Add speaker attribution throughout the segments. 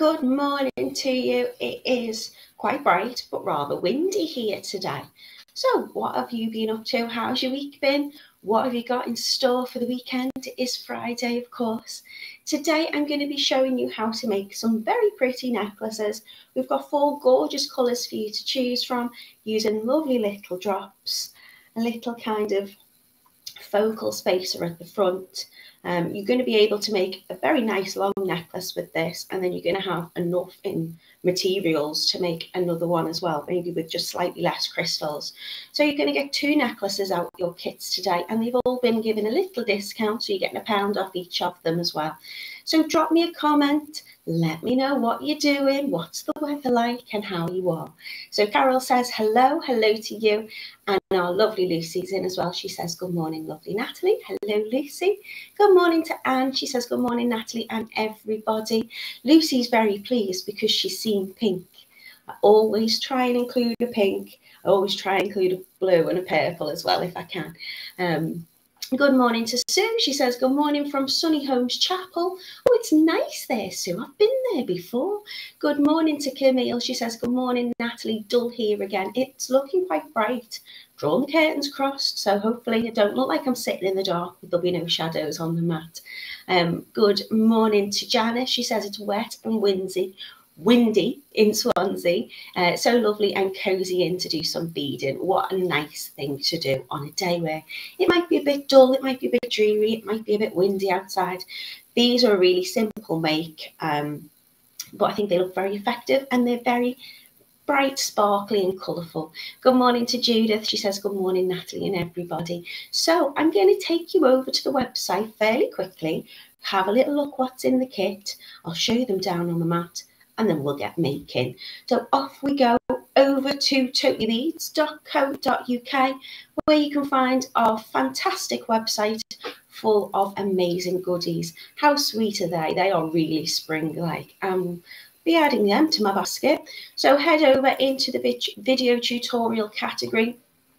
Speaker 1: Good morning to you. It is quite bright, but rather windy here today. So, what have you been up to? How's your week been? What have you got in store for the weekend? It is Friday, of course. Today, I'm going to be showing you how to make some very pretty necklaces. We've got four gorgeous colours for you to choose from using lovely little drops, a little kind of focal spacer at the front, um, you're going to be able to make a very nice long necklace with this, and then you're going to have enough in materials to make another one as well, maybe with just slightly less crystals. So you're going to get two necklaces out your kits today, and they've all been given a little discount, so you're getting a pound off each of them as well. So drop me a comment, let me know what you're doing, what's the weather like, and how you are. So Carol says hello, hello to you. And our lovely Lucy's in as well. She says, Good morning, lovely Natalie. Hello, Lucy. Good morning to Anne. She says, Good morning, Natalie, and everybody. Lucy's very pleased because she's seen pink. I always try and include a pink. I always try and include a blue and a purple as well if I can. Um, Good morning to Sue. She says, Good morning from Sunny Holmes Chapel. Oh, it's nice there, Sue. I've been there before. Good morning to Camille. She says, Good morning, Natalie. Dull here again. It's looking quite bright. Drawn the curtains crossed, so hopefully it don't look like I'm sitting in the dark. There'll be no shadows on the mat. Um, good morning to Janice. She says, It's wet and windy windy in Swansea. Uh, so lovely and cozy in to do some beading. What a nice thing to do on a day where it might be a bit dull, it might be a bit dreary, it might be a bit windy outside. These are a really simple make, um, but I think they look very effective and they're very bright, sparkly, and colourful. Good morning to Judith. She says, Good morning, Natalie, and everybody. So, I'm going to take you over to the website fairly quickly, have a little look what's in the kit. I'll show you them down on the mat and then we'll get making. So off we go over to totallybeads.co.uk where you can find our fantastic website full of amazing goodies. How sweet are they? They are really spring-like. Um, be adding them to my basket. So head over into the video tutorial category.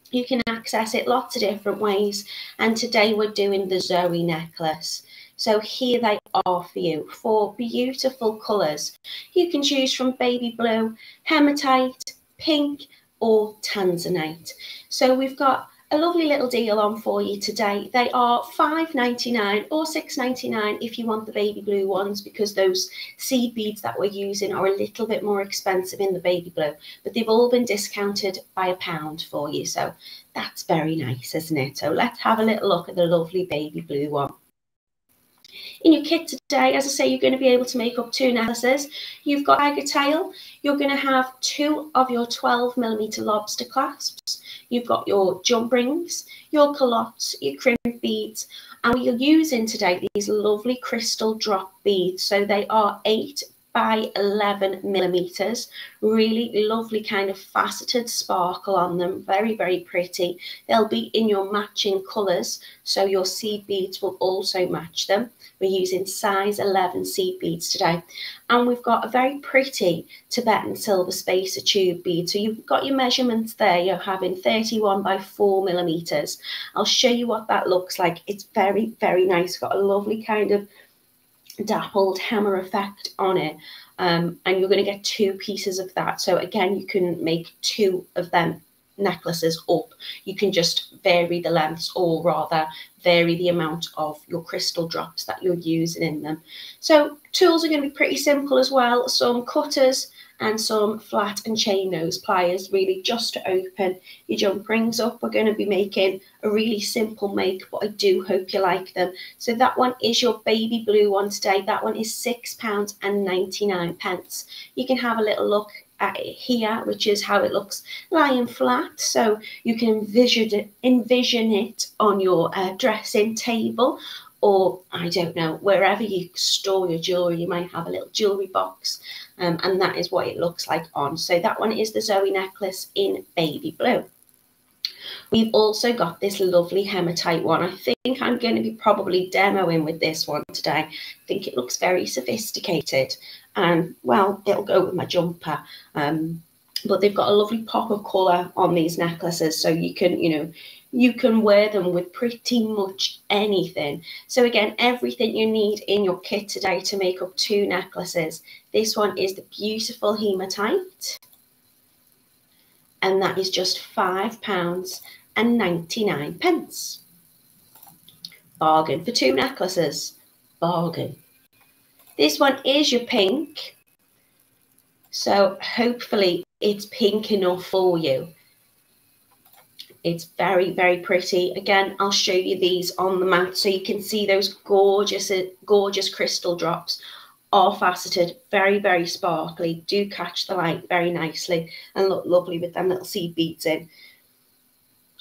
Speaker 1: You can access it lots of different ways. And today we're doing the Zoe necklace. So here they are for you, four beautiful colours. You can choose from baby blue, hematite, pink or tanzanite. So we've got a lovely little deal on for you today. They are $5.99 or $6.99 if you want the baby blue ones because those seed beads that we're using are a little bit more expensive in the baby blue, but they've all been discounted by a pound for you. So that's very nice, isn't it? So let's have a little look at the lovely baby blue one. In your kit today, as I say, you're going to be able to make up two necklaces. You've got tiger tail. You're going to have two of your 12 millimeter lobster clasps. You've got your jump rings, your calottes, your crimp beads, and we're using today these lovely crystal drop beads. So they are eight by 11 millimeters. Really lovely kind of faceted sparkle on them. Very, very pretty. They'll be in your matching colours, so your seed beads will also match them. We're using size 11 seed beads today. And we've got a very pretty Tibetan silver spacer tube bead. So you've got your measurements there. You're having 31 by 4 millimeters. I'll show you what that looks like. It's very, very nice. Got a lovely kind of dappled hammer effect on it. Um, and you're going to get two pieces of that. So again, you can make two of them necklaces up. You can just vary the lengths or rather vary the amount of your crystal drops that you're using in them. So tools are going to be pretty simple as well. Some cutters, and some flat and chain nose pliers really just to open your jump rings up. We're going to be making a really simple make, but I do hope you like them. So that one is your baby blue one today. That one is £6 and 99 pence. You can have a little look at it here, which is how it looks lying flat. So you can envision it, envision it on your uh, dressing table or I don't know, wherever you store your jewelry, you might have a little jewelry box, um, and that is what it looks like on. So that one is the Zoe necklace in baby blue. We've also got this lovely hematite one. I think I'm going to be probably demoing with this one today. I think it looks very sophisticated and well, it'll go with my jumper. Um, but they've got a lovely pop of colour on these necklaces so you can, you know, you can wear them with pretty much anything. So again, everything you need in your kit today to make up two necklaces. This one is the beautiful hematite. And that is just £5 and 99 pence. Bargain for two necklaces. Bargain. This one is your pink. So hopefully it's pink enough for you. It's very, very pretty. Again, I'll show you these on the mat so you can see those gorgeous, gorgeous crystal drops are faceted, very, very sparkly, do catch the light very nicely and look lovely with them little seed beads in.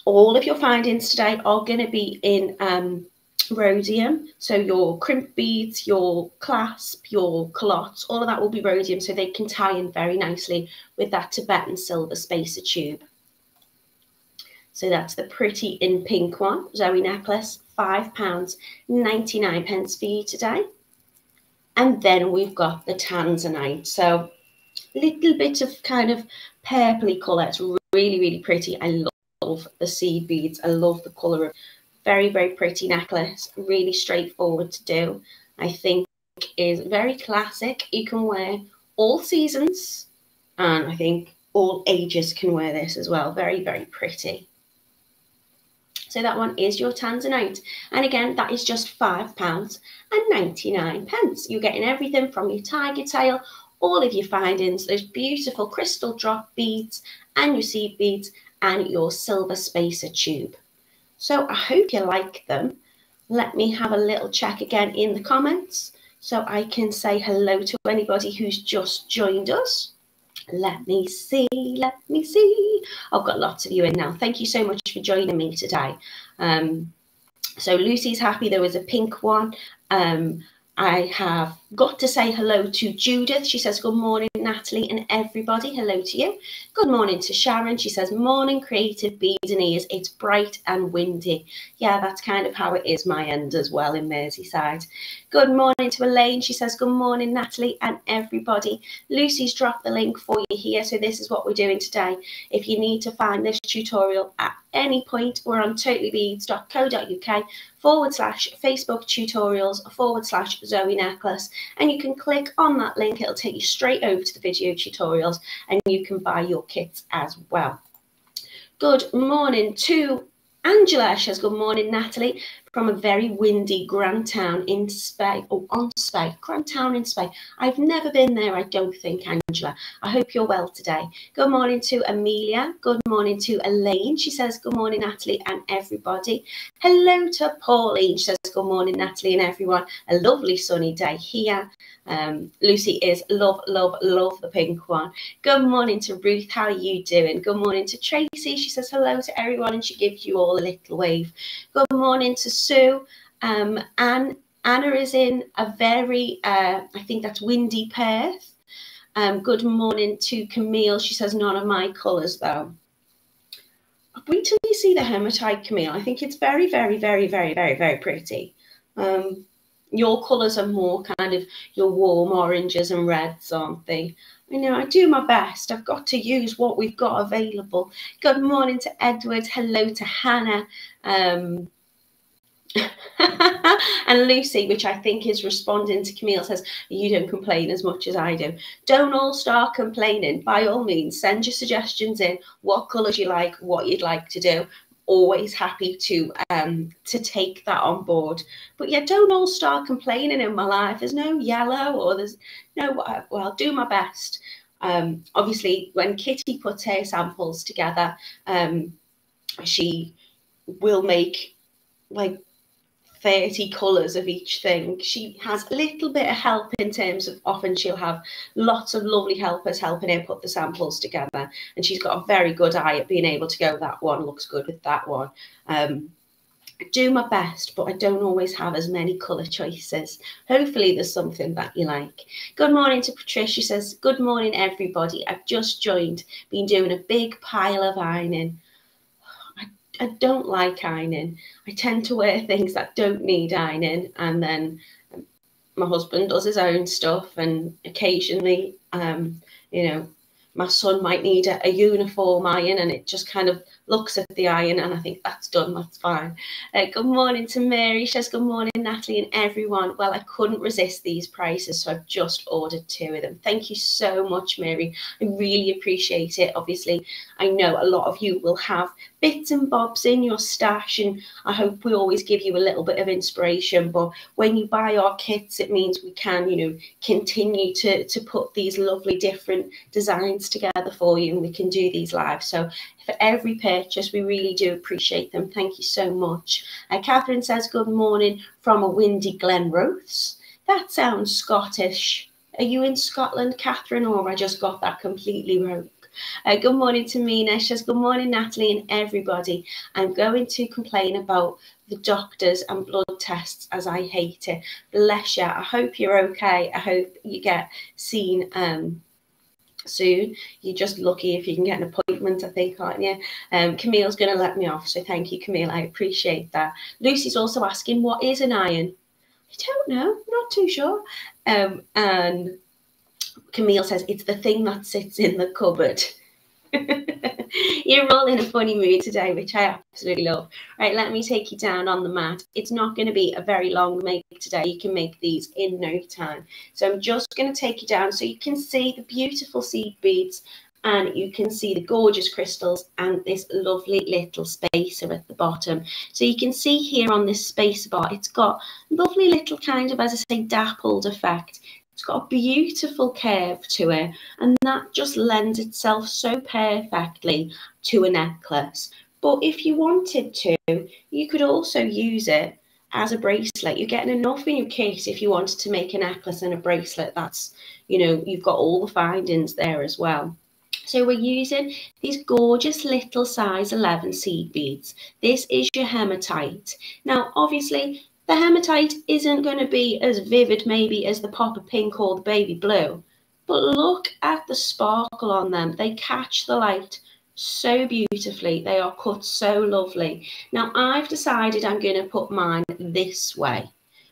Speaker 1: All of your findings today are going to be in um, rhodium. So your crimp beads, your clasp, your calottes, all of that will be rhodium so they can tie in very nicely with that Tibetan silver spacer tube. So that's the pretty in pink one, Zoe necklace, £5, 99 pence for you today. And then we've got the tanzanite. So little bit of kind of purpley colour. It's really, really pretty. I love the seed beads. I love the colour of very, very pretty necklace. Really straightforward to do. I think is very classic. You can wear all seasons. And I think all ages can wear this as well. Very, very pretty. So that one is your Tanzanite. And again, that is just £5 and 99 pence. You're getting everything from your tiger tail, all of your findings, those beautiful crystal drop beads and your seed beads and your silver spacer tube. So I hope you like them. Let me have a little check again in the comments so I can say hello to anybody who's just joined us. Let me see, let me see. I've got lots of you in now. Thank you so much for joining me today. Um, so Lucy's happy there was a pink one. Um, I have got to say hello to Judith. She says, Good morning, Natalie, and everybody. Hello to you. Good morning to Sharon. She says, Morning, creative beads and ears. It's bright and windy. Yeah, that's kind of how it is my end as well in Merseyside. Good morning to Elaine. She says, Good morning, Natalie, and everybody. Lucy's dropped the link for you here. So, this is what we're doing today. If you need to find this tutorial at any point, we're on totallybeads.co.uk forward slash Facebook tutorials forward slash Zoe necklace. And you can click on that link. It'll take you straight over to the video tutorials and you can buy your kits as well. Good morning to Angela She says, Good morning, Natalie from a very windy Grantown in Spain, or on Spain, Grantown in Spain. I've never been there, I don't think, Angela. I hope you're well today. Good morning to Amelia. Good morning to Elaine. She says, Good morning, Natalie, and everybody. Hello to Pauline. She says, Good morning, Natalie, and everyone. A lovely sunny day here. Um, Lucy is love, love, love the pink one. Good morning to Ruth. How are you doing? Good morning to Tracy. She says hello to everyone and she gives you all a little wave. Good morning to Sue. Um, Anne, Anna is in a very, uh, I think that's windy Perth. Um, good morning to Camille. She says none of my colours though. Wait till you see the hematite Camille. I think it's very, very, very, very, very, very pretty. Um, your colours are more kind of your warm oranges and reds, aren't they? You know, I do my best. I've got to use what we've got available. Good morning to Edward. Hello to Hannah. Um, and Lucy, which I think is responding to Camille, says, You don't complain as much as I do. Don't all start complaining. By all means, send your suggestions in, what colours you like, what you'd like to do. Always happy to um, to take that on board. But yeah, don't all start complaining in my life. There's no yellow or there's no, well, I'll do my best. Um, obviously, when Kitti puts her samples together, um, she will make like 30 colours of each thing. She has a little bit of help in terms of often she'll have lots of lovely helpers helping her put the samples together. And she's got a very good eye at being able to go, that one looks good with that one. Um, do my best, but I don't always have as many colour choices. Hopefully, there's something that you like. Good morning to Patricia. She says, Good morning, everybody. I've just joined, been doing a big pile of ironing. I don't like ironing. I tend to wear things that don't need ironing, and then my husband does his own stuff, and occasionally, um, you know, my son might need a, a, uniform iron and it just kind of looks at the iron and I think that's done, that's fine. Uh, good morning to Mary. She says, good morning, Natalie and everyone. Well, I couldn't resist these prices, so I've just ordered two of them. Thank you so much, Mary. I really appreciate it. Obviously, I know a lot of you will have bits and bobs in your stash and I hope we always give you a little bit of inspiration. But when you buy our kits, it means we can, you know, continue to, to put these lovely different designs together for you and we can do these live. So for every purchase, we really do appreciate them. Thank you so much. Uh, Catherine says, good morning from a windy Glenrothes. That sounds Scottish. Are you in Scotland, Catherine, or I just got that completely wrong? Uh, good morning to Mina. She says, Good morning, Natalie, and everybody. I'm going to complain about the doctors and blood tests as I hate it. Bless you. I hope you're okay. I hope you get seen um, soon. You're just lucky if you can get an appointment, I think, aren't you? Um, Camille's going to let me off, so thank you, Camille. I appreciate that. Lucy's also asking, what is an iron? I don't know, not too sure. Um, and Camille says, it's the thing that sits in the cupboard. You're all in a funny mood today, which I absolutely love. Right, let me take you down on the mat. It's not going to be a very long make today. You can make these in no time. So I'm just going to take you down so you can see the beautiful seed beads and you can see the gorgeous crystals and this lovely little spacer at the bottom. So you can see here on this spacer bar, it's got lovely little kind of, as I say, dappled effect. It's got a beautiful curve to it, and that just lends itself so perfectly to a necklace. But if you wanted to, you could also use it as a bracelet. You're getting enough in your case if you wanted to make a necklace and a bracelet. That's, you know, you've got all the findings there as well. So we're using these gorgeous little size 11 seed beads. This is your hematite. Now, obviously, the hematite isn't going to be as vivid maybe as the pop of pink or the baby blue, but look at the sparkle on them. They catch the light so beautifully. They are cut so lovely. Now I've decided I'm going to put mine this way.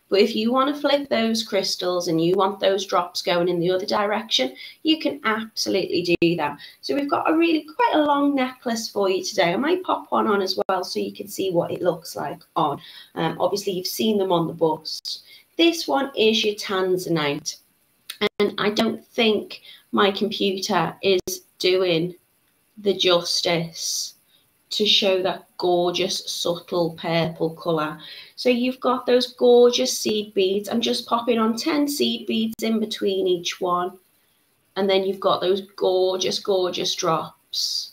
Speaker 1: But if you want to flip those crystals and you want those drops going in the other direction, you can absolutely do that. So we've got a really quite a long necklace for you today. I might pop one on as well so you can see what it looks like on. Um, obviously, you've seen them on the bust. This one is your tanzanite. And I don't think my computer is doing the justice to show that gorgeous subtle purple colour. So you've got those gorgeous seed beads. I'm just popping on 10 seed beads in between each one. And then you've got those gorgeous, gorgeous drops.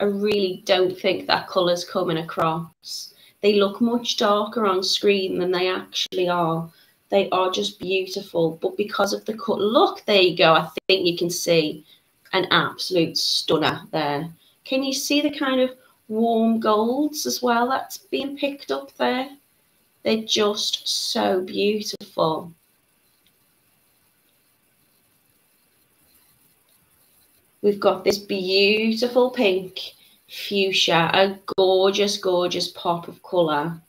Speaker 1: I really don't think that colour's coming across. They look much darker on screen than they actually are. They are just beautiful. But because of the cut, look, there you go. I think you can see an absolute stunner there. Can you see the kind of warm golds as well that's being picked up there. They're just so beautiful. We've got this beautiful pink fuchsia, a gorgeous, gorgeous pop of colour.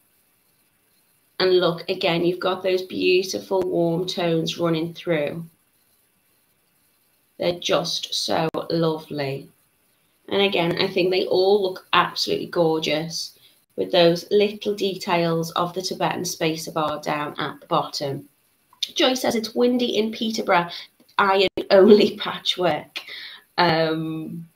Speaker 1: And look, again, you've got those beautiful warm tones running through. They're just so lovely. And again, I think they all look absolutely gorgeous with those little details of the Tibetan spacer bar down at the bottom. Joy says it's windy in Peterborough, iron only patchwork. Um,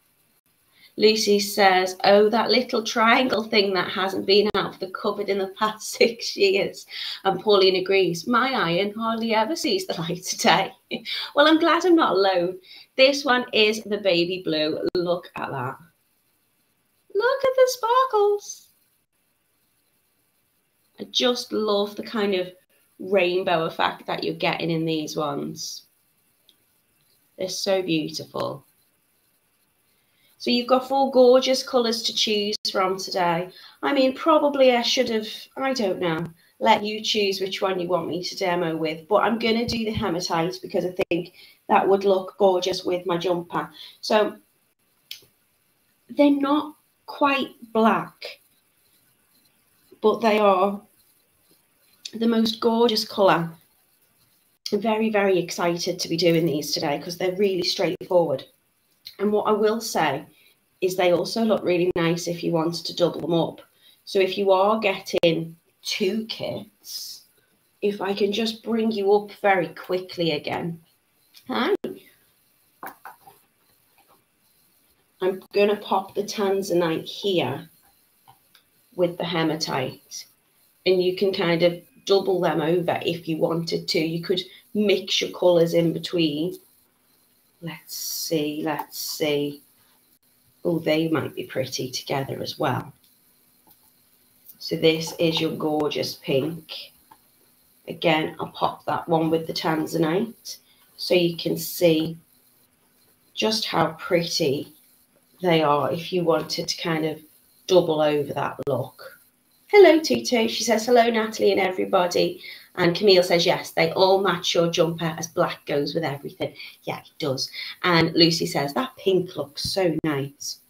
Speaker 1: Lucy says, oh, that little triangle thing that hasn't been out of the cupboard in the past six years. And Pauline agrees, my iron hardly ever sees the light of day. well, I'm glad I'm not alone. This one is the baby blue. Look at that. Look at the sparkles. I just love the kind of rainbow effect that you're getting in these ones. They're so beautiful. So you've got four gorgeous colours to choose from today. I mean, probably I should have, I don't know, let you choose which one you want me to demo with. But I'm going to do the hematite because I think that would look gorgeous with my jumper. So they're not quite black, but they are the most gorgeous colour. I'm very, very excited to be doing these today because they're really straightforward. And what I will say is they also look really nice if you wanted to double them up. So if you are getting two kits, if I can just bring you up very quickly again. Hi. I'm going to pop the tanzanite here with the hematite and you can kind of double them over if you wanted to. You could mix your colours in between. Let's see, let's see. Oh, they might be pretty together as well. So this is your gorgeous pink. Again, I'll pop that one with the Tanzanite so you can see just how pretty they are if you wanted to kind of double over that look. Hello, Tutu. She says, hello, Natalie and everybody. And Camille says, yes, they all match your jumper as black goes with everything. Yeah, it does. And Lucy says, that pink looks so nice.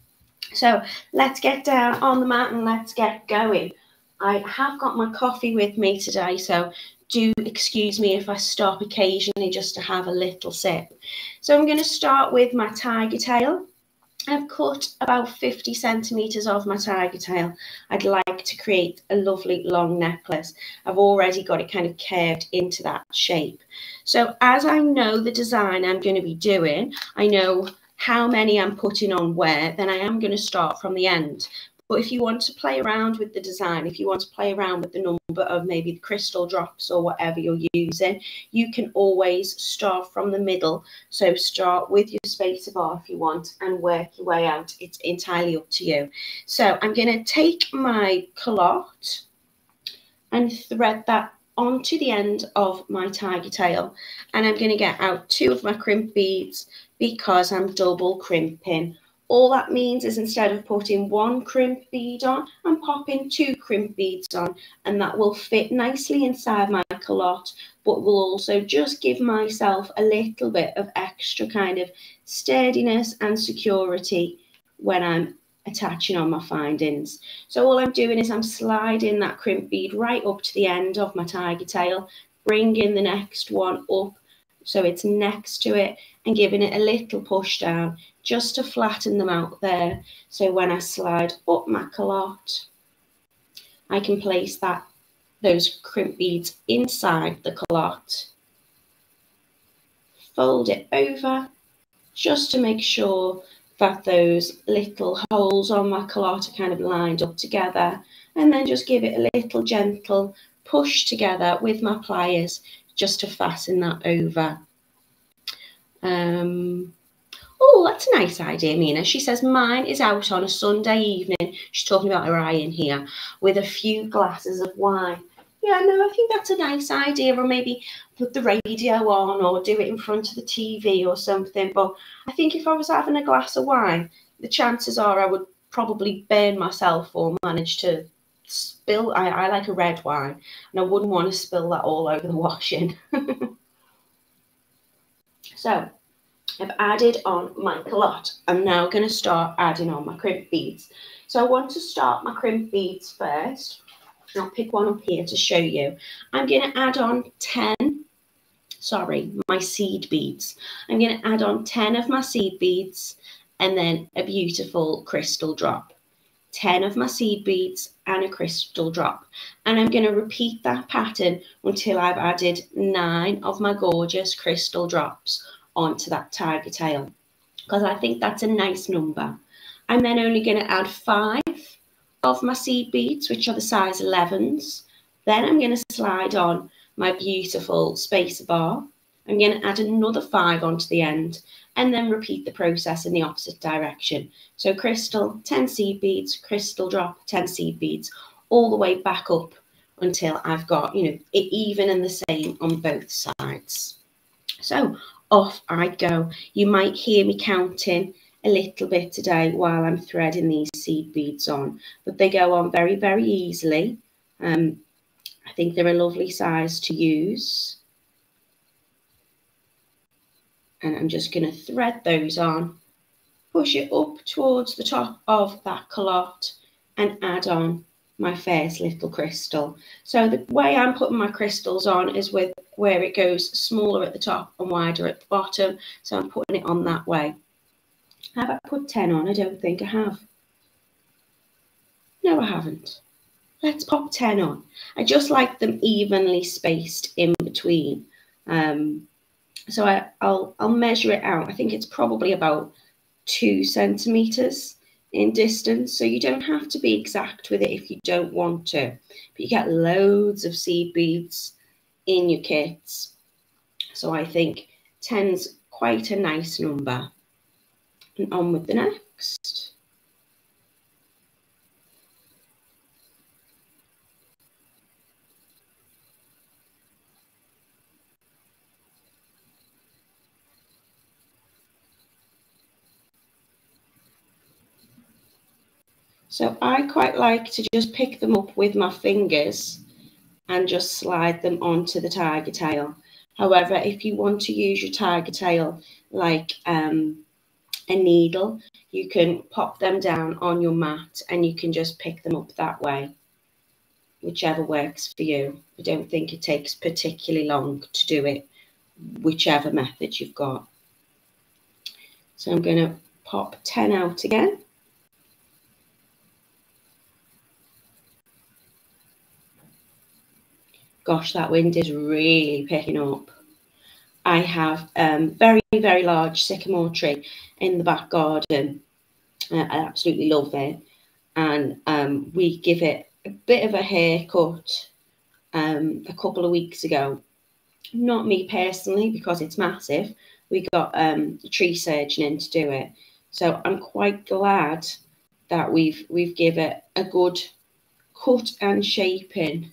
Speaker 1: So let's get down on the mat and let's get going. I have got my coffee with me today, so do excuse me if I stop occasionally just to have a little sip. So I'm going to start with my tiger tail. I've cut about 50 centimetres of my tiger tail. I'd like to create a lovely long necklace. I've already got it kind of curved into that shape. So as I know the design I'm going to be doing, I know how many I'm putting on where, then I am going to start from the end. But if you want to play around with the design, if you want to play around with the number of maybe the crystal drops or whatever you're using, you can always start from the middle. So start with your spacer bar if you want and work your way out. It's entirely up to you. So I'm going to take my calotte and thread that onto the end of my tiger tail and I'm going to get out two of my crimp beads because I'm double crimping all that means is instead of putting one crimp bead on, I'm popping two crimp beads on and that will fit nicely inside my calotte, but will also just give myself a little bit of extra kind of sturdiness and security when I'm attaching on my findings. So all I'm doing is I'm sliding that crimp bead right up to the end of my tiger tail, bringing the next one up so it's next to it and giving it a little push down just to flatten them out there. So when I slide up my calotte, I can place that those crimp beads inside the calotte. Fold it over just to make sure that those little holes on my calotte are kind of lined up together and then just give it a little gentle push together with my pliers just to fasten that over. Um, oh, that's a nice idea, Mina. She says mine is out on a Sunday evening. She's talking about her iron here with a few glasses of wine. Yeah, no, I think that's a nice idea. Or maybe put the radio on or do it in front of the TV or something. But I think if I was having a glass of wine, the chances are I would probably burn myself or manage to spill. I, I like a red wine and I wouldn't want to spill that all over the washing. So I've added on my calotte. I'm now going to start adding on my crimp beads. So I want to start my crimp beads first. I'll pick one up here to show you. I'm going to add on 10, sorry, my seed beads. I'm going to add on 10 of my seed beads and then a beautiful crystal drop. 10 of my seed beads and a crystal drop. And I'm going to repeat that pattern until I've added nine of my gorgeous crystal drops onto that tiger tail because I think that's a nice number. I'm then only going to add five of my seed beads, which are the size 11s. Then I'm going to slide on my beautiful spacer bar. I'm going to add another five onto the end and then repeat the process in the opposite direction. So crystal, 10 seed beads, crystal drop, 10 seed beads, all the way back up until I've got, you know, it even and the same on both sides. So off I go. You might hear me counting a little bit today while I'm threading these seed beads on, but they go on very, very easily. Um, I think they're a lovely size to use. And I'm just going to thread those on, push it up towards the top of that calotte and add on my first little crystal. So the way I'm putting my crystals on is with where it goes smaller at the top and wider at the bottom. So I'm putting it on that way. Have I put 10 on? I don't think I have. No, I haven't. Let's pop 10 on. I just like them evenly spaced in between. Um, so I, will I'll measure it out. I think it's probably about two centimeters in distance. So you don't have to be exact with it if you don't want to. But you get loads of seed beads in your kits. So I think 10's quite a nice number. And on with the next. So I quite like to just pick them up with my fingers and just slide them onto the tiger tail. However, if you want to use your tiger tail like um, a needle, you can pop them down on your mat and you can just pick them up that way, whichever works for you. I don't think it takes particularly long to do it, whichever method you've got. So I'm going to pop 10 out again. Gosh, that wind is really picking up. I have um, very, very large sycamore tree in the back garden. Uh, I absolutely love it. And um, we give it a bit of a haircut um, a couple of weeks ago. Not me personally, because it's massive. We got um, a tree surgeon in to do it. So I'm quite glad that we've we've given it a good cut and shaping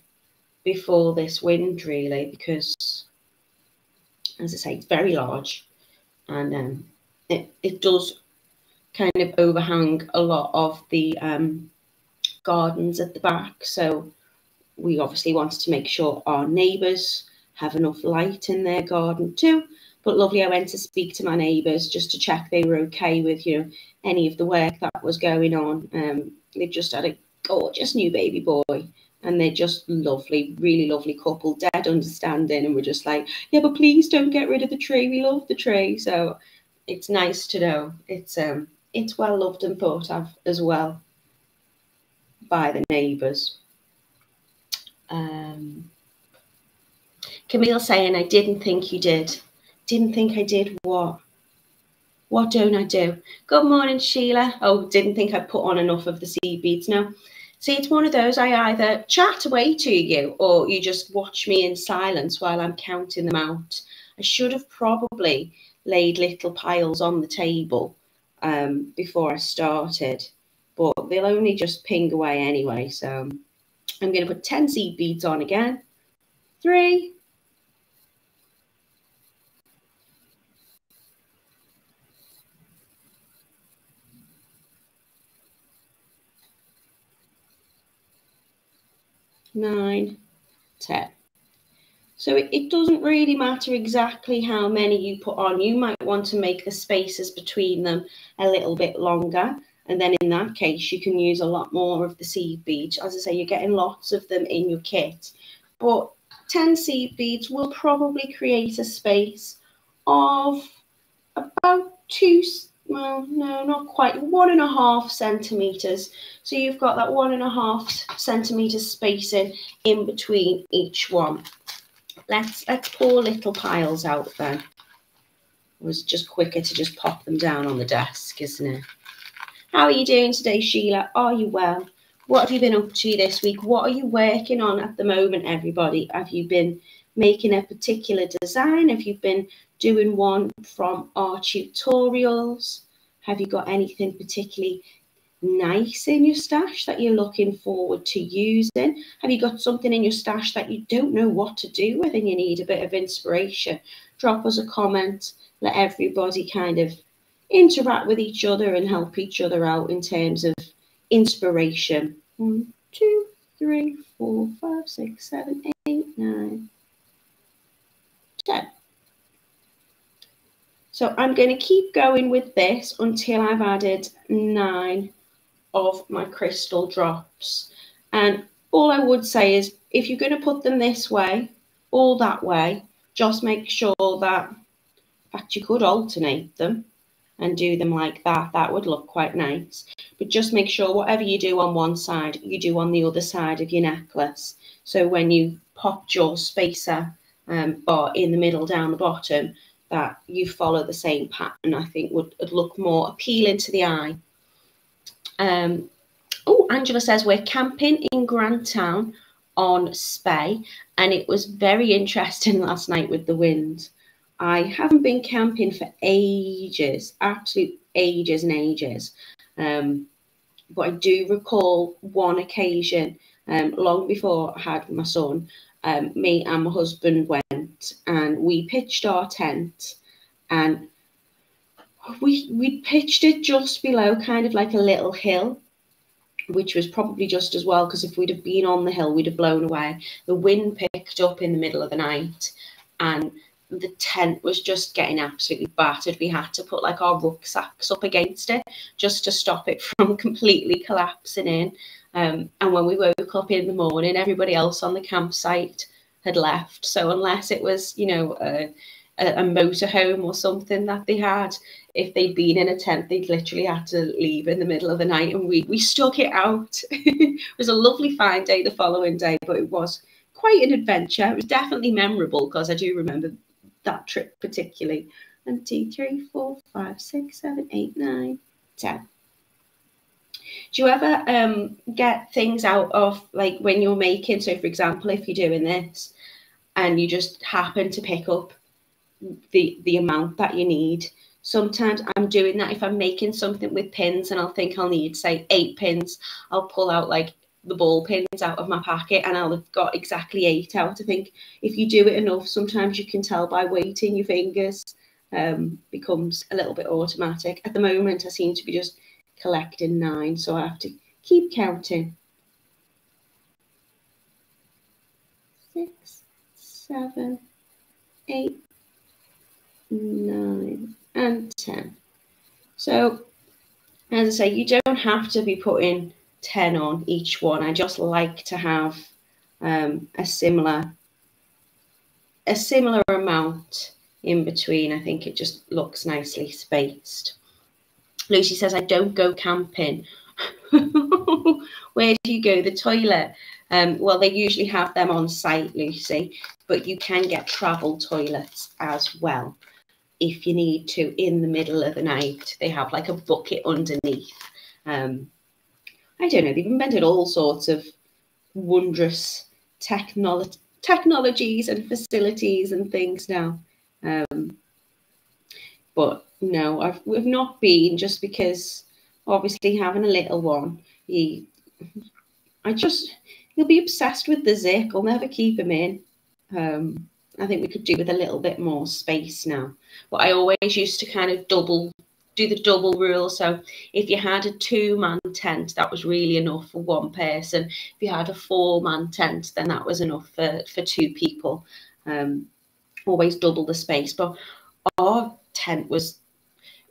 Speaker 1: before this wind, really, because, as I say, it's very large and um, it, it does kind of overhang a lot of the um, gardens at the back. So we obviously wanted to make sure our neighbours have enough light in their garden too. But lovely, I went to speak to my neighbours just to check they were okay with you know any of the work that was going on. Um, they've just had a gorgeous new baby boy, and they're just lovely, really lovely couple, dead understanding. And we're just like, yeah, but please don't get rid of the tree. We love the tree. So it's nice to know it's um it's well loved and thought of as well by the neighbours. Um, Camille saying, I didn't think you did. Didn't think I did what? What don't I do? Good morning, Sheila. Oh, didn't think I put on enough of the seed beads. No, See, it's one of those I either chat away to you or you just watch me in silence while I'm counting them out. I should have probably laid little piles on the table um, before I started, but they'll only just ping away anyway. So I'm going to put 10 seed beads on again. Three, nine, ten. So it, it doesn't really matter exactly how many you put on. You might want to make the spaces between them a little bit longer. And then in that case, you can use a lot more of the seed beads. As I say, you're getting lots of them in your kit. But 10 seed beads will probably create a space of about two well, no, not quite, one and a half centimeters. So you've got that one and a half centimeter spacing in between each one. Let's let's pour little piles out then. It was just quicker to just pop them down on the desk, isn't it? How are you doing today, Sheila? Are you well? What have you been up to this week? What are you working on at the moment, everybody? Have you been making a particular design? Have you been doing one from our tutorials? Have you got anything particularly nice in your stash that you're looking forward to using? Have you got something in your stash that you don't know what to do with and you need a bit of inspiration? Drop us a comment, let everybody kind of interact with each other and help each other out in terms of inspiration. One, two, three, four, five, six, seven, eight, nine, ten. So I'm going to keep going with this until I've added nine of my crystal drops. And all I would say is if you're going to put them this way or that way, just make sure that, in fact, you could alternate them. and do them like that, that would look quite nice. But just make sure whatever you do on one side, you do on the other side of your necklace. So when you pop your spacer um, bar in the middle down the bottom, that you follow the same pattern, I think would, would look more appealing to the eye. Um, oh, Angela says we're camping in Grantown on Spey, and it was very interesting last night with the wind. I haven't been camping for ages, absolute ages and ages. Um, but I do recall one occasion, um, long before I had my son, um, me and my husband went and we pitched our tent and we we pitched it just below kind of like a little hill which was probably just as well because if we'd have been on the hill we'd have blown away. The wind picked up in the middle of the night and the tent was just getting absolutely battered. We had to put like our rucksacks up against it just to stop it from completely collapsing in um, and when we woke up in the morning, everybody else on the campsite had left. So unless it was, you know, a, a, a motorhome or something that they had, if they'd been in a tent, they'd literally had to leave in the middle of the night, and we we stuck it out. it was a lovely fine day the following day, but it was quite an adventure. It was definitely memorable because I do remember that trip particularly. One, two, three, four, five, six, seven, eight, nine, ten. Do you ever um, get things out of like when you're making? So, for example, if you're doing this and you just happen to pick up the the amount that you need. Sometimes I'm doing that if I'm making something with pins and I'll think I'll need say eight pins. I'll pull out like the ball pins out of my packet and I'll have got exactly eight out. I think if you do it enough, sometimes you can tell by weighting your fingers um, becomes a little bit automatic. At the moment, I seem to be just collecting nine, so I have to keep counting. Six, seven, eight, nine, and 10. So, as I say, you don't have to be putting 10 on each one. I just like to have um, a similar a similar amount in between. I think it just looks nicely spaced. Lucy says, I don't go camping. Where do you go? The toilet. Um, well, they usually have them on site, Lucy, but you can get travel toilets as well if you need to in the middle of the night. They have like a bucket underneath. Um, I don't know, they've invented all sorts of wondrous technolo- technologies and facilities and things now. But no, I've we've not been just because obviously having a little one, he I just he'll be obsessed with the Zik. I'll never keep him in. Um, I think we could do with a little bit more space now. But I always used to kind of double do the double rule. So if you had a two man tent, that was really enough for one person. If you had a four man tent, then that was enough for, for two people. Um, always double the space. But our tent was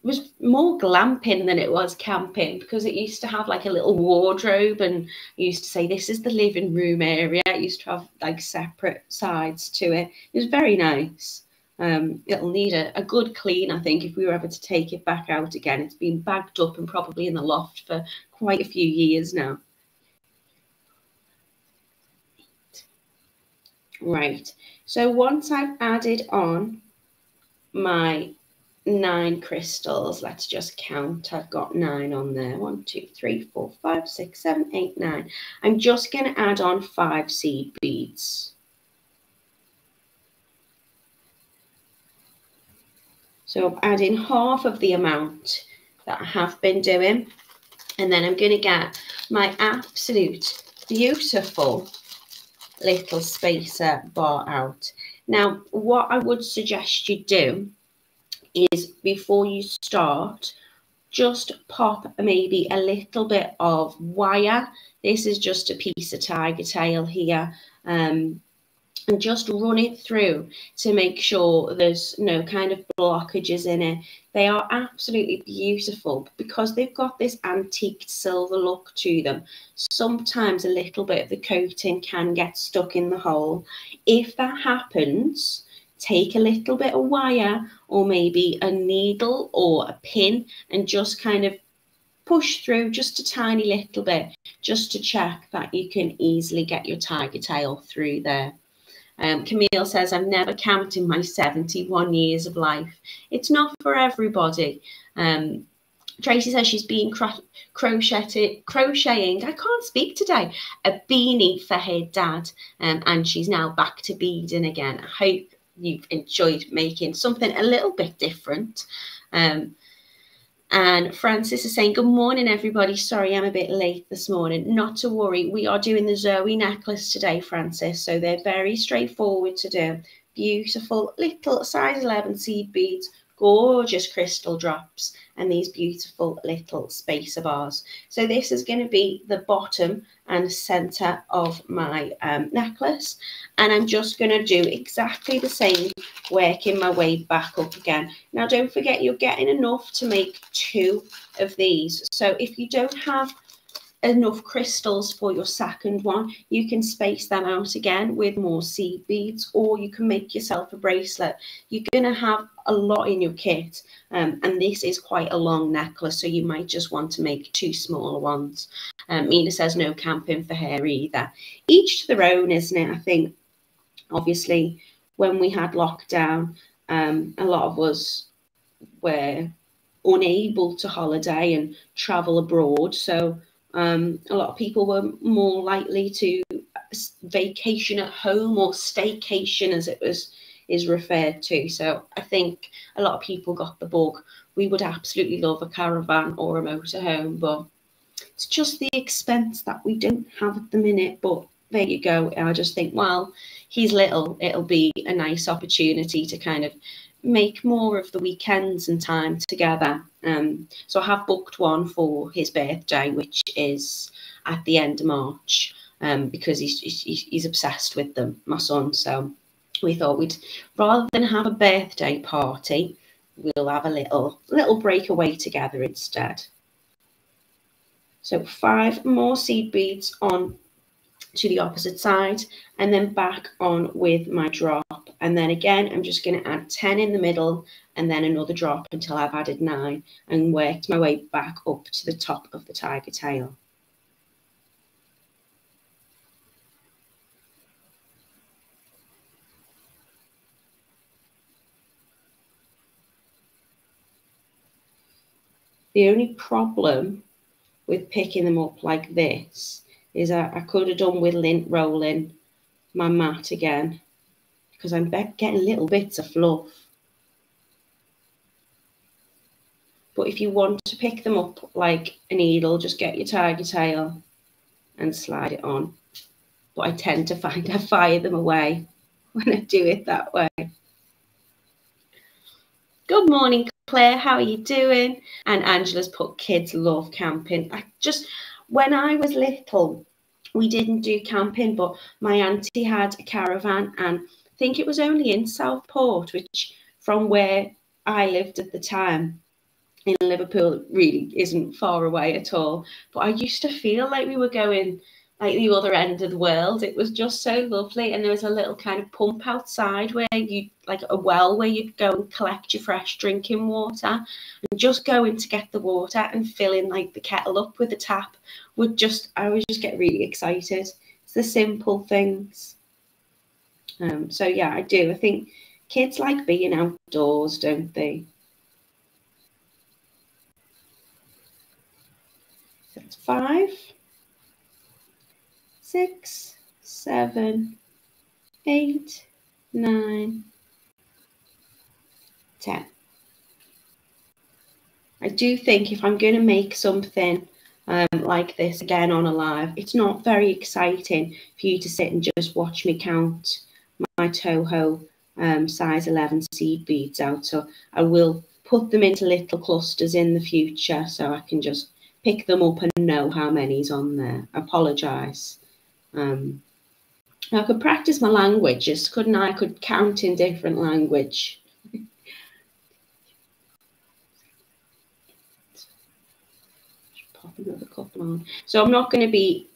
Speaker 1: was more glamping than it was camping because it used to have like a little wardrobe and used to say this is the living room area. It used to have like separate sides to it. It was very nice. Um, it'll need a, a good clean, I think, if we were ever to take it back out again. It's been bagged up and probably in the loft for quite a few years now. Right, so once I've added on my nine crystals. Let's just count. I've got nine on there. One, two, three, four, five, six, seven, eight, nine. I'm just going to add on five seed beads. So I'm adding half of the amount that I have been doing. And then I'm going to get my absolute beautiful little spacer bar out. Now, what I would suggest you do is before you start, just pop maybe a little bit of wire. This is just a piece of tiger tail here. Um, and just run it through to make sure there's no kind of blockages in it. They are absolutely beautiful because they've got this antique silver look to them. Sometimes a little bit of the coating can get stuck in the hole. If that happens, take a little bit of wire or maybe a needle or a pin and just kind of push through just a tiny little bit just to check that you can easily get your tiger tail through there. Um, Camille says, I've never camped in my 71 years of life. It's not for everybody. Um, Tracy says she's been cro crocheting, crocheting, I can't speak today, a beanie for her dad. Um, and she's now back to beading again. I hope you've enjoyed making something a little bit different. Um, and Francis is saying, Good morning, everybody. Sorry, I'm a bit late this morning. Not to worry. We are doing the Zoe necklace today, Francis. So they're very straightforward to do. Beautiful little size 11 seed beads gorgeous crystal drops and these beautiful little spacer bars. So this is going to be the bottom and center of my um, necklace. And I'm just going to do exactly the same, working my way back up again. Now, don't forget you're getting enough to make two of these. So if you don't have enough crystals for your second one, you can space them out again with more seed beads, or you can make yourself a bracelet. You're going to have a lot in your kit, um, and this is quite a long necklace, so you might just want to make two smaller ones. Um, Mina says no camping for her either. Each to their own, isn't it? I think, obviously, when we had lockdown, um, a lot of us were unable to holiday and travel abroad, so um, a lot of people were more likely to vacation at home or staycation, as it was is referred to. So I think a lot of people got the bug. We would absolutely love a caravan or a motorhome, but it's just the expense that we don't have at the minute. But there you go. I just think, well, he's little. It'll be a nice opportunity to kind of make more of the weekends and time together. Um, so I have booked one for his birthday, which is at the end of March, um, because he's, he's, he's obsessed with them, my son. So we thought we'd rather than have a birthday party, we'll have a little little breakaway together instead. So five more seed beads on to the opposite side and then back on with my drop. And then again, I'm just going to add 10 in the middle and then another drop until I've added nine and worked my way back up to the top of the tiger tail. The only problem with picking them up like this is I, I could have done with lint rolling my mat again because I'm getting little bits of fluff. But if you want to pick them up like a needle, just get your tiger tail and slide it on. But I tend to find I fire them away when I do it that way. Good morning, Claire. How are you doing? And Angela's put kids love camping. I just, when I was little, we didn't do camping, but my auntie had a caravan, and I think it was only in Southport, which from where I lived at the time in Liverpool really isn't far away at all. But I used to feel like we were going like the other end of the world. It was just so lovely. And there was a little kind of pump outside where you like a well where you'd go and collect your fresh drinking water and just going to get the water and filling like the kettle up with the tap would just I would just get really excited. It's the simple things. Um, so yeah, I do. I think kids like being outdoors, don't they? That's five six, seven, eight, nine, ten. I do think if I'm going to make something um, like this again on a live, it's not very exciting for you to sit and just watch me count my Toho um, size 11 seed beads out. So I will put them into little clusters in the future so I can just pick them up and know how many's on there. Apologise. Um, I could practice my languages, couldn't I? I could count in different language. Pop another couple on. So I'm not going to be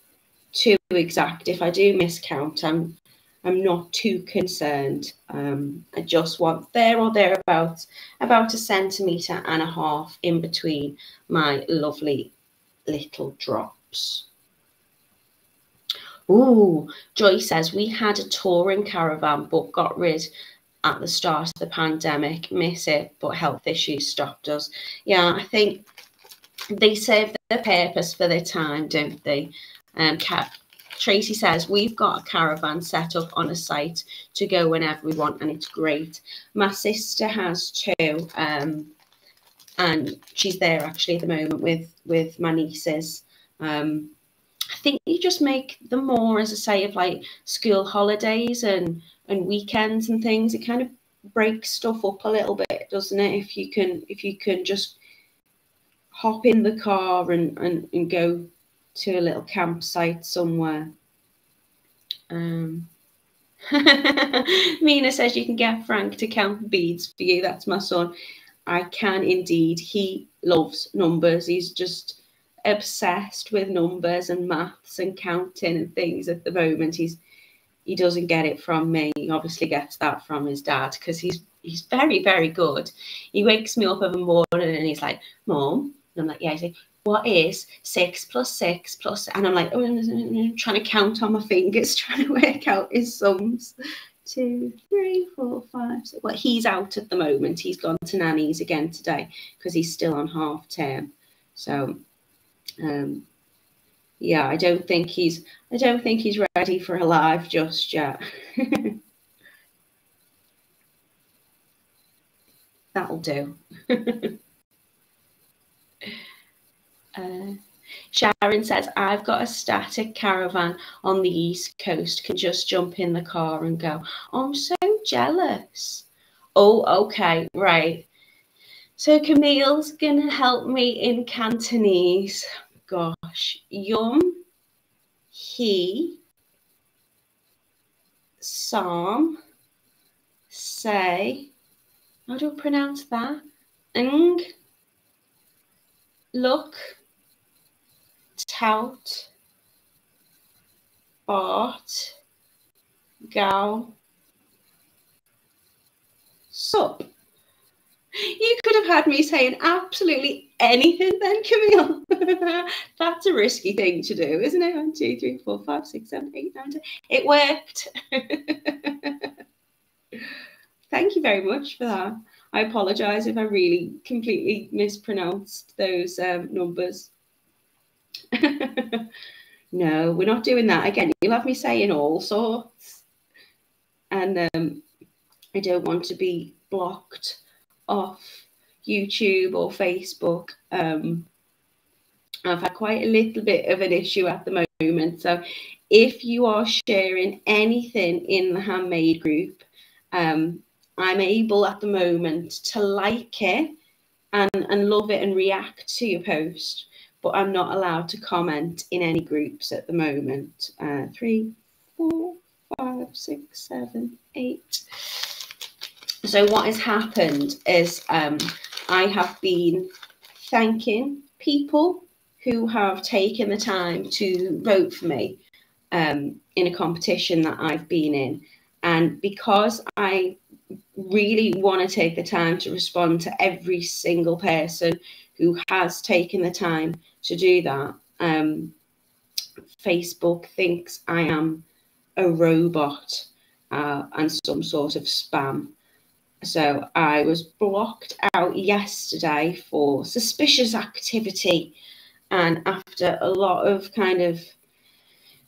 Speaker 1: too exact. If I do miscount, I'm I'm not too concerned. Um, I just want there or thereabouts about a centimetre and a half in between my lovely little drops. Ooh, Joy says we had a touring caravan but got rid at the start of the pandemic. Miss it, but health issues stopped us. Yeah, I think they serve their purpose for their time, don't they? Um, Kat, Tracy says, We've got a caravan set up on a site to go whenever we want, and it's great. My sister has two, um, and she's there actually at the moment with, with my nieces. Um, think you just make them more, as I say, of like school holidays and, and weekends and things. It kind of breaks stuff up a little bit, doesn't it? If you can if you can just hop in the car and, and, and go to a little campsite somewhere. Um, Mina says you can get Frank to count beads for you. That's my son. I can indeed. He loves numbers. He's just obsessed with numbers and maths and counting and things at the moment. He's he doesn't get it from me. He obviously gets that from his dad because he's he's very very good. He wakes me up every morning and he's like, "Mom," and I'm like, "Yeah." He's like, what is six plus six plus? And I'm like, oh, I'm trying to count on my fingers, trying to work out his sums. Two, three, four, five. Well, he's out at the moment. He's gone to nanny's again today because he's still on half term. So, um, yeah, I don't think he's. I don't think he's ready for a live just yet. That'll do. Uh, Sharon says, I've got a static caravan on the East Coast, can just jump in the car and go. I'm so jealous. Oh, okay, right. So Camille's going to help me in Cantonese. Gosh, yum, he, psalm, say, how do I pronounce that? Ng, look, tout, bought, gal, sup. You could have had me saying absolutely anything then, Camille. That's a risky thing to do, isn't it? One, two, three, four, five, six, seven, eight, nine, ten. It worked. Thank you very much for that. I apologise if I really completely mispronounced those um, numbers. no, we're not doing that again. You'll have me saying all sorts, and um, I don't want to be blocked off YouTube or Facebook. Um, I've had quite a little bit of an issue at the moment. So if you are sharing anything in the handmade group, um, I'm able at the moment to like it and, and love it and react to your post but I'm not allowed to comment in any groups at the moment. Uh, three, four, five, six, seven, eight. So what has happened is um, I have been thanking people who have taken the time to vote for me um, in a competition that I've been in. And because I really want to take the time to respond to every single person who has taken the time to do that. Um, Facebook thinks I am a robot uh, and some sort of spam. So I was blocked out yesterday for suspicious activity. And after a lot of kind of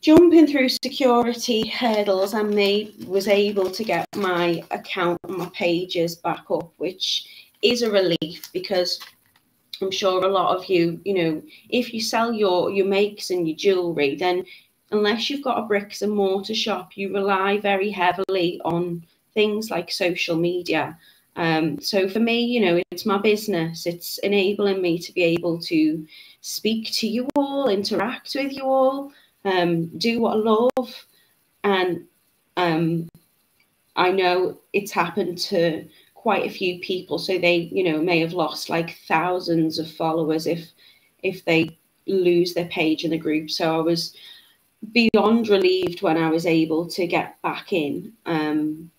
Speaker 1: jumping through security hurdles, I was able to get my account and my pages back up, which is a relief because I'm sure a lot of you, you know, if you sell your your makes and your jewelry, then unless you've got a bricks and mortar shop, you rely very heavily on things like social media. Um, so for me, you know, it's my business. It's enabling me to be able to speak to you all, interact with you all, um, do what I love, and um, I know it's happened to quite a few people so they you know may have lost like thousands of followers if if they lose their page in the group so i was beyond relieved when I was able to get back in. Um,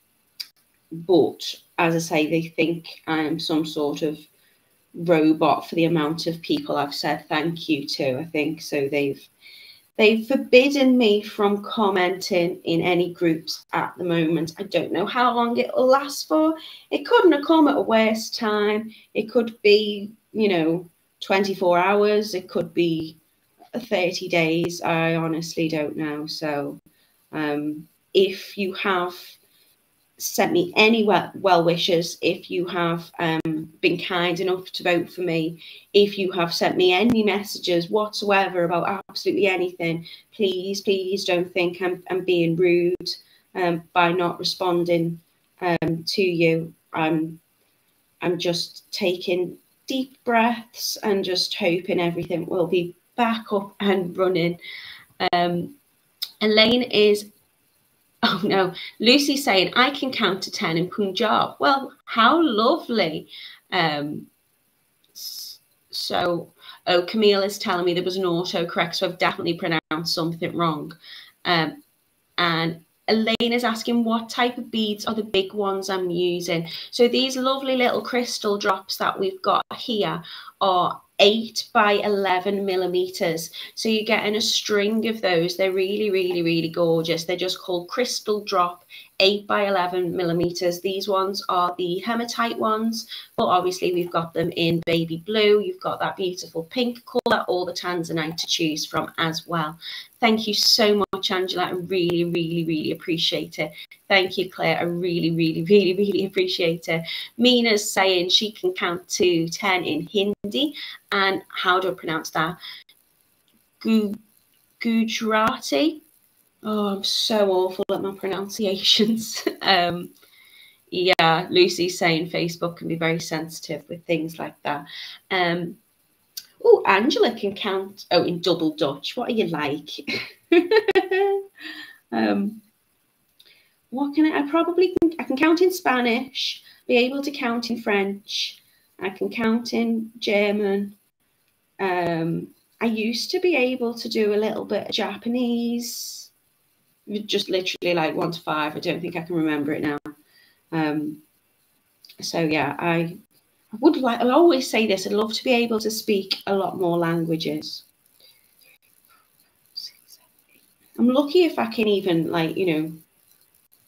Speaker 1: but as I say, they think I am some sort of robot for the amount of people I've said thank you to. I think so. They've they've forbidden me from commenting in any groups at the moment. I don't know how long it will last for. It couldn't have come at a worst time. It could be, you know, 24 hours. It could be 30 days. I honestly don't know. So um, if you have sent me any well, wishes, if you have um, been kind enough to vote for me, if you have sent me any messages whatsoever about absolutely anything, please, please don't think I'm, I'm being rude um, by not responding um, to you. I'm, I'm just taking deep breaths and just hoping everything will be back up and running. Um, Elaine is Oh no, Lucy saying I can count to 10 in Punjab. Well, how lovely. Um, so, oh, Camille is telling me there was an autocorrect, so I've definitely pronounced something wrong. Um, and Elaine is asking what type of beads are the big ones I'm using. So these lovely little crystal drops that we've got here are 8 by 11 millimeters. So you're getting a string of those. They're really, really, really gorgeous. They're just called crystal drop 8 by 11 millimeters. These ones are the hematite ones, but obviously we've got them in baby blue. You've got that beautiful pink color all the tanzanite to choose from as well. Thank you so much, Angela. I really, really, really appreciate it. Thank you, Claire. I really, really, really, really appreciate it. Mina's saying she can count to 10 in Hindi. And how do I pronounce that? Gu Gujarati. Oh, I'm so awful at my pronunciations. um, yeah, Lucy's saying Facebook can be very sensitive with things like that. Um, oh, Angela can count. Oh, in double Dutch. What are you like? um, what can I? I probably can, I can count in Spanish. Be able to count in French. I can count in German. Um, I used to be able to do a little bit of Japanese just literally like one to five. I don't think I can remember it now. Um, so yeah, I, I would like. I always say this. I'd love to be able to speak a lot more languages. I'm lucky if I can even like you know,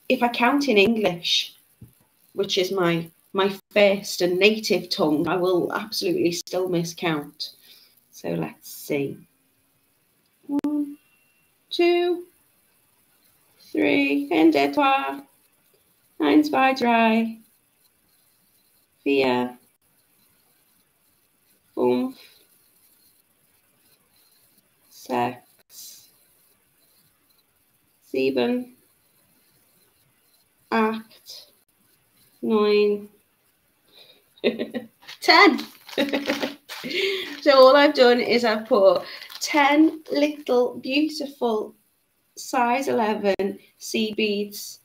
Speaker 1: if I count in English, which is my my first and native tongue, I will absolutely still miscount. So let's see. One, two, three, and deux, trois, ein, zwei, drei, vier, fünf, sechs, sieben, acht, neun, ten. so all I've done is I've put 10 little beautiful size 11 seed beads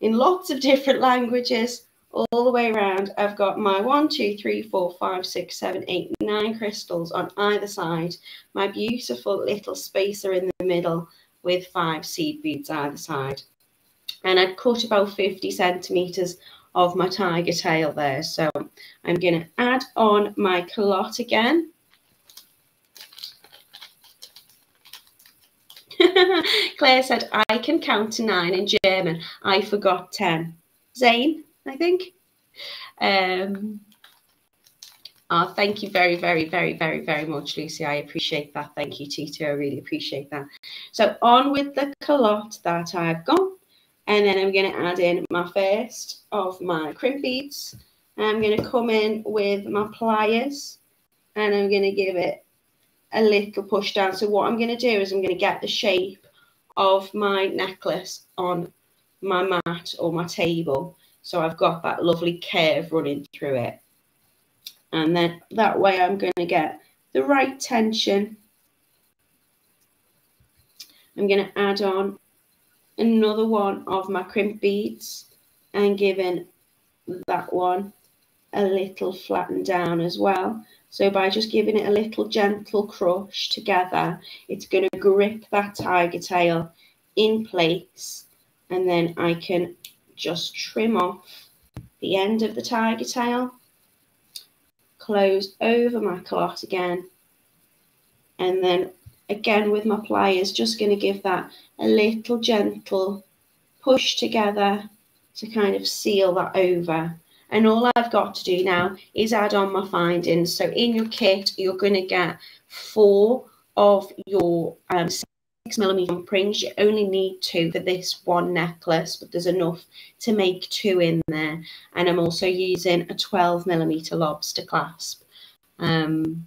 Speaker 1: in lots of different languages all the way around. I've got my one, two, three, four, five, six, seven, eight, nine crystals on either side. My beautiful little spacer in the middle with five seed beads either side. And I've cut about 50 centimeters of my tiger tail there. So I'm going to add on my calotte again. Claire said, I can count to nine in German. I forgot 10. Zane, I think. Um, oh, thank you very, very, very, very, very much, Lucy. I appreciate that. Thank you, Tito. I really appreciate that. So on with the calotte that I've got. And then I'm going to add in my first of my crimp beads. I'm going to come in with my pliers and I'm going to give it a little push down. So what I'm going to do is I'm going to get the shape of my necklace on my mat or my table. So I've got that lovely curve running through it. And then that way I'm going to get the right tension. I'm going to add on another one of my crimp beads and giving that one a little flattened down as well. So by just giving it a little gentle crush together, it's going to grip that tiger tail in place. And then I can just trim off the end of the tiger tail, close over my calotte again, and then again with my pliers, just going to give that a little gentle push together to kind of seal that over. And all I've got to do now is add on my findings. So in your kit, you're going to get four of your um, six millimeter rings. You only need two for this one necklace, but there's enough to make two in there. And I'm also using a 12 millimeter lobster clasp. Um,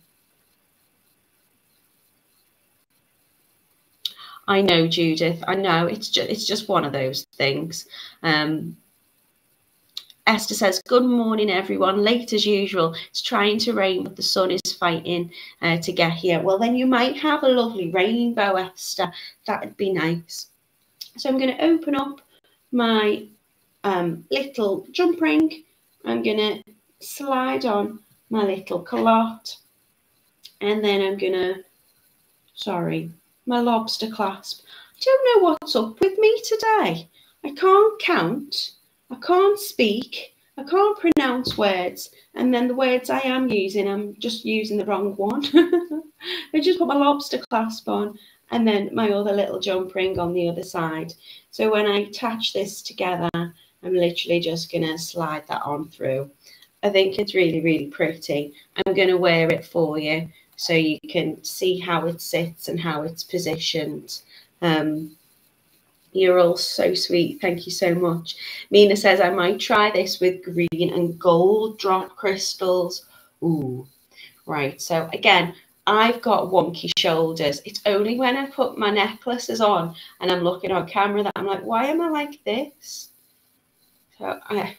Speaker 1: I know, Judith. I know it's just it's just one of those things. Um, Esther says, Good morning, everyone. Late as usual. It's trying to rain, but the sun is fighting uh, to get here. Well, then you might have a lovely rainbow, Esther. That'd be nice. So I'm going to open up my um, little jump ring. I'm going to slide on my little calotte. And then I'm going to, sorry, my lobster clasp. I don't know what's up with me today. I can't count. I can't speak, I can't pronounce words, and then the words I am using, I'm just using the wrong one. I just put my lobster clasp on and then my other little jump ring on the other side. So when I attach this together, I'm literally just going to slide that on through. I think it's really, really pretty. I'm going to wear it for you so you can see how it sits and how it's positioned. Um, you're all so sweet. Thank you so much. Mina says, I might try this with green and gold drop crystals. Ooh, right. So again, I've got wonky shoulders. It's only when I put my necklaces on and I'm looking on camera that I'm like, why am I like this? So I,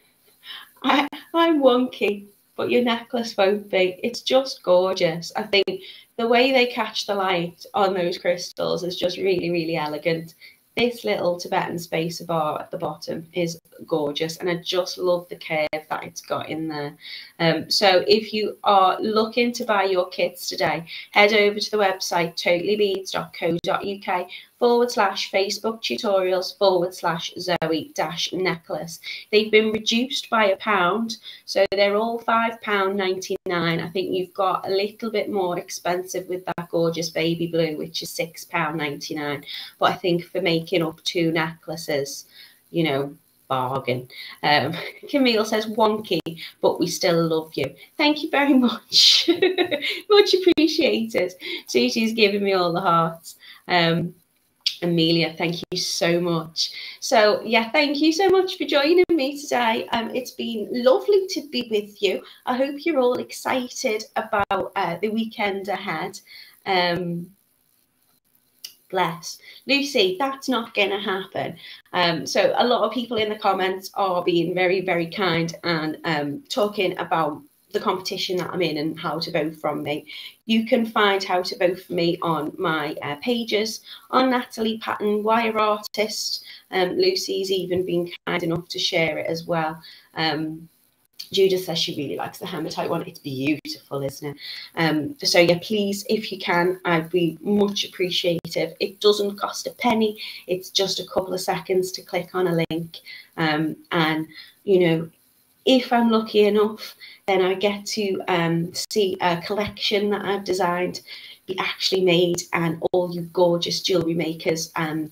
Speaker 1: I, I'm wonky, but your necklace won't be. It's just gorgeous. I think the way they catch the light on those crystals is just really, really elegant this little Tibetan spacer bar at the bottom is gorgeous and I just love the curve that it's got in there. Um, so if you are looking to buy your kits today, head over to the website totallybeads.co.uk forward slash Facebook tutorials forward slash Zoe dash necklace. They've been reduced by a pound, so they're all £5.99. I think you've got a little bit more expensive with that gorgeous baby blue, which is £6.99. But I think for making up two necklaces, you know, bargain. Um, Camille says wonky, but we still love you. Thank you very much. much appreciated. Susie's giving me all the hearts. Um, Amelia, thank you so much. So, yeah, thank you so much for joining me today. Um, it's been lovely to be with you. I hope you're all excited about uh, the weekend ahead. Um, bless. Lucy, that's not going to happen. Um, so, a lot of people in the comments are being very, very kind and um, talking about the competition that I'm in and how to vote from me. You can find how to vote for me on my uh, pages on Natalie Patton Wire Artist. Um, Lucy's even been kind enough to share it as well. Um, Judith says she really likes the hematite one. It's beautiful, isn't it? Um, so yeah, please, if you can, I'd be much appreciative. It doesn't cost a penny. It's just a couple of seconds to click on a link. Um, and, you know, if I'm lucky enough, then I get to um, see a collection that I've designed be actually made and all you gorgeous jewellery makers um,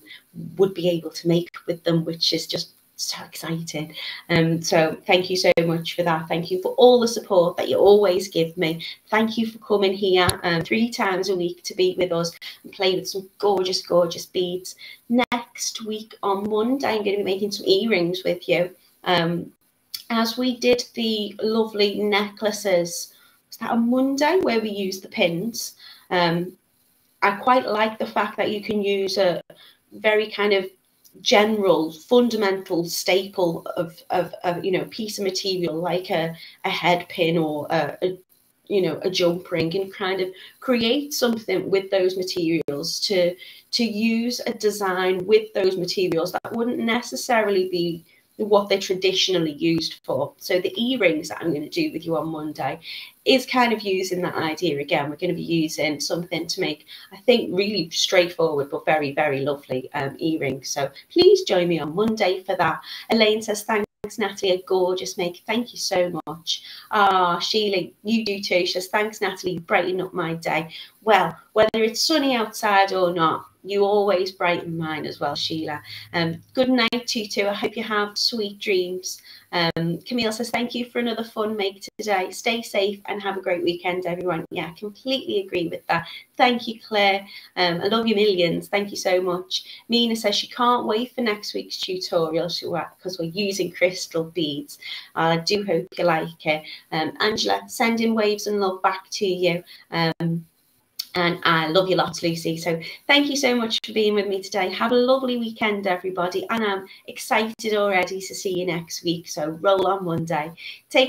Speaker 1: would be able to make with them, which is just so exciting. Um, so thank you so much for that. Thank you for all the support that you always give me. Thank you for coming here um, three times a week to be with us and play with some gorgeous, gorgeous beads. Next week on Monday, I'm going to be making some earrings with you. Um, as we did the lovely necklaces, was that on Monday where we used the pins? Um, I quite like the fact that you can use a very kind of general fundamental staple of, of, of you know piece of material like a, a head pin or a, a you know a jump ring and kind of create something with those materials to to use a design with those materials that wouldn't necessarily be what they're traditionally used for. So the earrings that I'm going to do with you on Monday is kind of using that idea again. We're going to be using something to make, I think, really straightforward but very, very lovely um, earrings. So please join me on Monday for that. Elaine says, thanks. Natalie, a gorgeous make. Thank you so much. Ah, Sheila, you do too. She says, thanks, Natalie, you brighten up my day. Well, whether it's sunny outside or not, you always brighten mine as well, Sheila. Um, good night too. I hope you have sweet dreams. Um, Camille says, thank you for another fun make today. Stay safe and have a great weekend, everyone. Yeah, I completely agree with that. Thank you, Claire. Um, I love you millions. Thank you so much. Mina says she can't wait for next week's tutorial because we're using crystal beads. I do hope you like it. Um, Angela, sending waves and love back to you. Um, and I love you lots, Lucy. So thank you so much for being with me today. Have a lovely weekend, everybody. And I'm excited already to see you next week. So roll on Monday. Take